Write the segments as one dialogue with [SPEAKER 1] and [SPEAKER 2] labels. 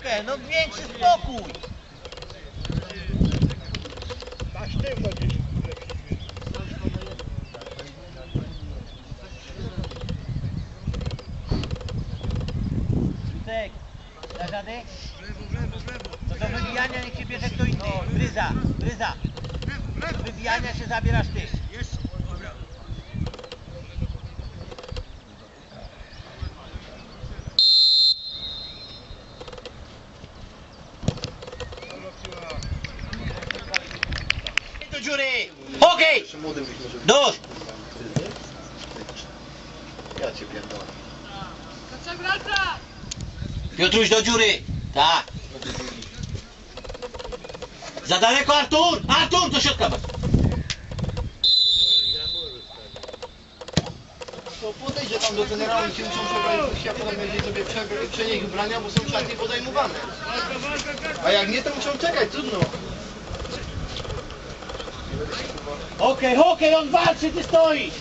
[SPEAKER 1] piłkę, no większy spokój.
[SPEAKER 2] Na sztywno gdzieś
[SPEAKER 1] Witek, dasz radę? No do wybijania niech się bierze kto inny. Bryza, bryza. Do wybijania się zabierasz ty. Do dziury! Hokej! Dusz!
[SPEAKER 3] Ja cię pierdolę.
[SPEAKER 1] Piotruś do dziury! Tak. Za daleko Artur! Artur do środka.
[SPEAKER 3] To podejdzie tam do trenera, oni ci muszą przebrać a potem będzie sobie prze- przenieść ubrania, bo są szatnie podejmowane. A jak nie, to muszą czekać, trudno.
[SPEAKER 1] Okej, okej, on walczy, ty stoisz!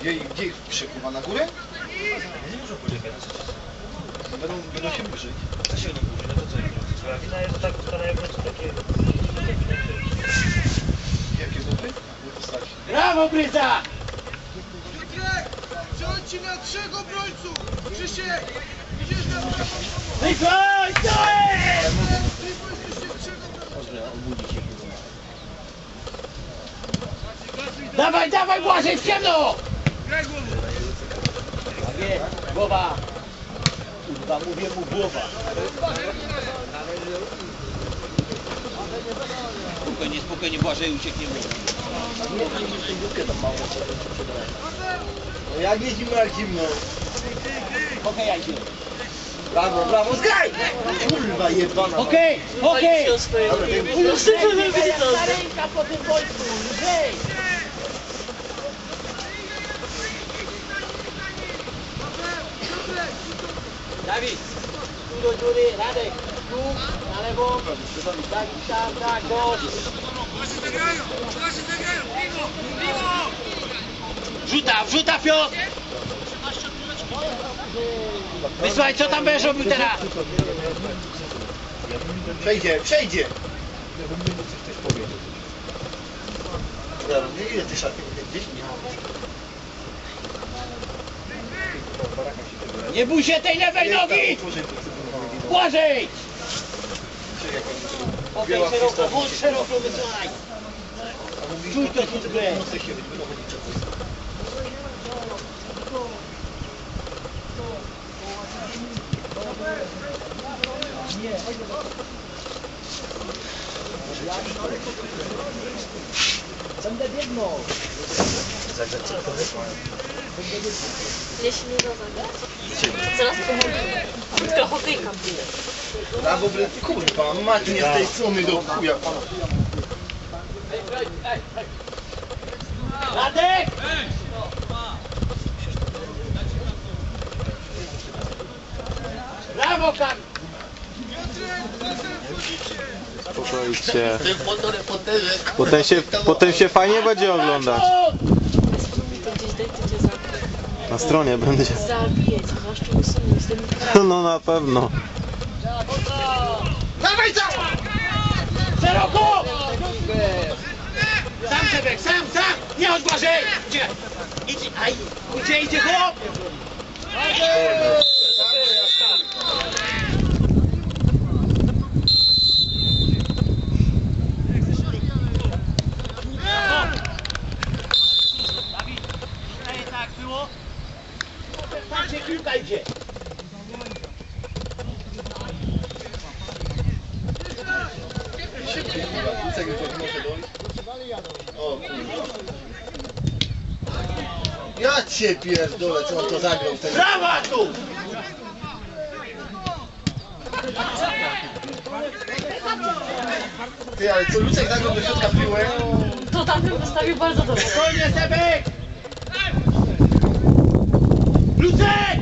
[SPEAKER 3] Gdzie, gdzie ich przykuwa? Na górę? Będą, będą się burzyć.
[SPEAKER 2] Wina jest tak ustawiona takie...
[SPEAKER 3] Jakie? Nie postaci.
[SPEAKER 1] Brawo, Bryza!
[SPEAKER 4] Piotrek! Przechodźcie na trzech obrońców! Krzysiek! Idziesz na prawą
[SPEAKER 1] Wychodź, to jest!
[SPEAKER 4] Tylko jesteście trzech obrońców!
[SPEAKER 1] Dawaj, dawaj, Błażej, w ciemno! Jest, głowa. Kurwa, mówię mu głowa. Spokojnie, spokojnie, Błażej, ucieknie mu.
[SPEAKER 3] Nie, to nie tą budkę tam mało. No jak nie zimno, jak zimno.
[SPEAKER 1] Okej, ja idę.
[SPEAKER 3] Brawo, brawo, zgraj! Kurwa jebana.
[SPEAKER 1] Okej, okej! Po tym lżej! Dawid, tu do dziury, Radek, tu, na lewo, tak, tak, tak!
[SPEAKER 4] Piwo!
[SPEAKER 1] Wrzuta, wrzuta Piotr! Wysłaj, co tam będziesz robił teraz?
[SPEAKER 3] Przejdzie, przejdzie! Nie ile ty szatni? Gdzieś nie ma.
[SPEAKER 1] Nie bój się tej lewej nogi! Błażej! Okej, szeroko, włącz szeroko, wysłaj! Czuj to tu grę. Będę biegnął.
[SPEAKER 5] Jeśli nie da zagrać. Zaraz pomogę. Tylko hotyjka będzie.
[SPEAKER 3] Brawo, bry... kurwa, mać mnie z tej strony do chuja.
[SPEAKER 1] Radek! Brawo, Kamil!
[SPEAKER 6] Spokojcie. Potem się, potem się fajnie będzie oglądać.
[SPEAKER 5] To gdzieś.
[SPEAKER 6] Na stronie będzie. No na pewno.
[SPEAKER 3] Dawaj za!
[SPEAKER 1] Szeroko! Sam Sebek, sam, sam! Nie Błażej! Idzie! Idzie, aj! Idzie, idzie chłop! Dawid,
[SPEAKER 3] Czego to muszę dojść? O kurwa. Ja cię pierdolę, co on to zagrał ten...
[SPEAKER 1] Brawa tu!
[SPEAKER 3] Ty, ale co Lucek zagrał do środka piłę?
[SPEAKER 5] To tamten wystawił bardzo dobrze.
[SPEAKER 1] Spokojnie, Sebek! Lucek!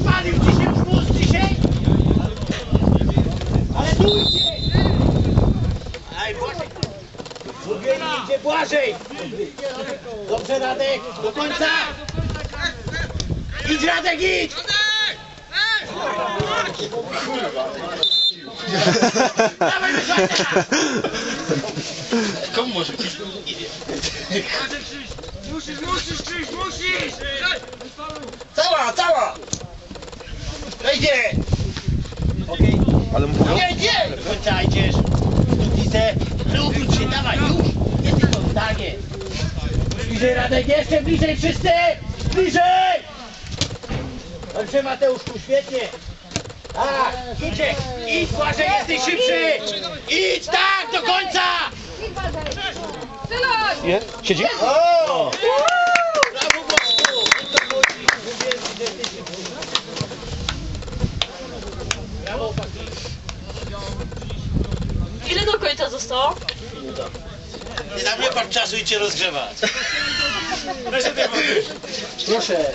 [SPEAKER 1] Spalił ci się już mózg dzisiaj? Ale tu idzie! Aj, Błażej! Drugie idzie Błażej! Dobrze, Radek! Do końca! Idź, Radek, idź!
[SPEAKER 3] Komu może być?
[SPEAKER 4] Musisz, musisz, Krzyś, musisz!
[SPEAKER 3] Cała, cała! Wejdzie!
[SPEAKER 1] Okej,
[SPEAKER 6] Ale mu?
[SPEAKER 3] Nie, nie!
[SPEAKER 1] do końca idziesz. Ubróć się, dawaj, już. Nie tylko zdanie. Bliżej Radek, jeszcze bliżej wszyscy! Bliżej! Dobrze Mateuszku, świetnie. Tak, Kiczek, idź Błażej, jesteś szybszy! Idź tak, do końca!
[SPEAKER 6] Jest? Siedzi?
[SPEAKER 3] O!
[SPEAKER 1] Brawo Błażku! O to chodzi. Mówię, że jesteś szybszy. Brawo.
[SPEAKER 5] Ile do końca zostało?
[SPEAKER 1] Nie na mnie pan czasu i cię rozgrzewać.
[SPEAKER 3] Proszę.